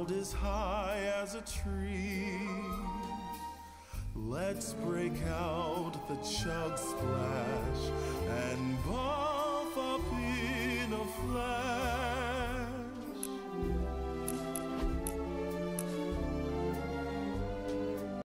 world is high as a tree. Let's break out the chug splash.